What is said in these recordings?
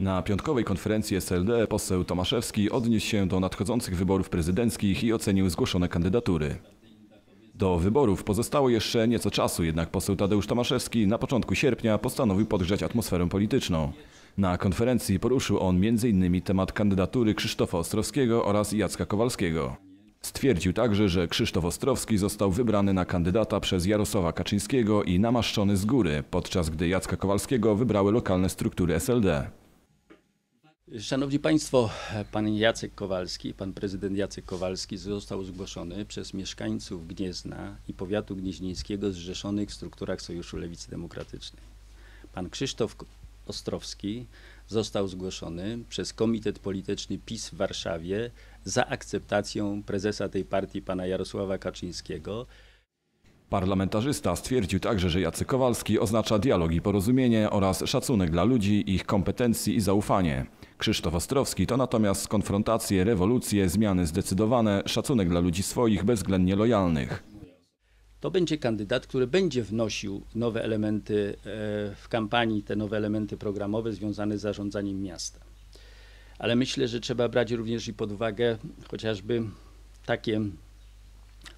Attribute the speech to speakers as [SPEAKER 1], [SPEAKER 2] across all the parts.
[SPEAKER 1] Na piątkowej konferencji SLD poseł Tomaszewski odniósł się do nadchodzących wyborów prezydenckich i ocenił zgłoszone kandydatury. Do wyborów pozostało jeszcze nieco czasu, jednak poseł Tadeusz Tomaszewski na początku sierpnia postanowił podgrzać atmosferę polityczną. Na konferencji poruszył on m.in. temat kandydatury Krzysztofa Ostrowskiego oraz Jacka Kowalskiego. Stwierdził także, że Krzysztof Ostrowski został wybrany na kandydata przez Jarosława Kaczyńskiego i namaszczony z góry, podczas gdy Jacka Kowalskiego wybrały lokalne struktury SLD.
[SPEAKER 2] Szanowni Państwo, pan Jacek Kowalski, pan prezydent Jacek Kowalski został zgłoszony przez mieszkańców Gniezna i powiatu gnieźnieńskiego zrzeszonych w strukturach Sojuszu Lewicy Demokratycznej. Pan Krzysztof Ostrowski został zgłoszony przez Komitet Polityczny PiS w Warszawie za akceptacją prezesa tej partii, pana Jarosława Kaczyńskiego.
[SPEAKER 1] Parlamentarzysta stwierdził także, że Jacek Kowalski oznacza dialog i porozumienie oraz szacunek dla ludzi, ich kompetencji i zaufanie. Krzysztof Ostrowski to natomiast konfrontacje, rewolucje, zmiany zdecydowane, szacunek dla ludzi swoich, bezwzględnie lojalnych.
[SPEAKER 2] To będzie kandydat, który będzie wnosił nowe elementy e, w kampanii, te nowe elementy programowe związane z zarządzaniem miasta. Ale myślę, że trzeba brać również i pod uwagę chociażby takie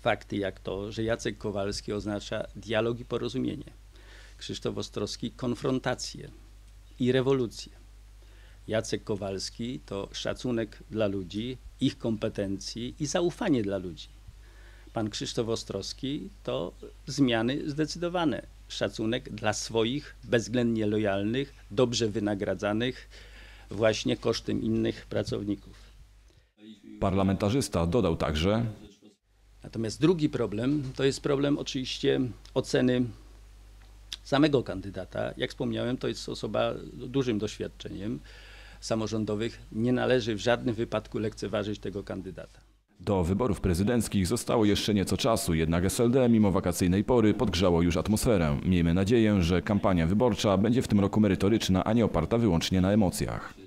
[SPEAKER 2] fakty jak to, że Jacek Kowalski oznacza dialog i porozumienie. Krzysztof Ostrowski konfrontację i rewolucję. Jacek Kowalski to szacunek dla ludzi, ich kompetencji i zaufanie dla ludzi. Pan Krzysztof Ostrowski to zmiany zdecydowane. Szacunek dla swoich, bezwzględnie lojalnych, dobrze wynagradzanych, właśnie kosztem innych pracowników.
[SPEAKER 1] Parlamentarzysta dodał także,
[SPEAKER 2] Natomiast drugi problem to jest problem oczywiście oceny samego kandydata. Jak wspomniałem, to jest osoba z dużym doświadczeniem samorządowych. Nie należy w żadnym wypadku lekceważyć tego kandydata.
[SPEAKER 1] Do wyborów prezydenckich zostało jeszcze nieco czasu, jednak SLD mimo wakacyjnej pory podgrzało już atmosferę. Miejmy nadzieję, że kampania wyborcza będzie w tym roku merytoryczna, a nie oparta wyłącznie na emocjach.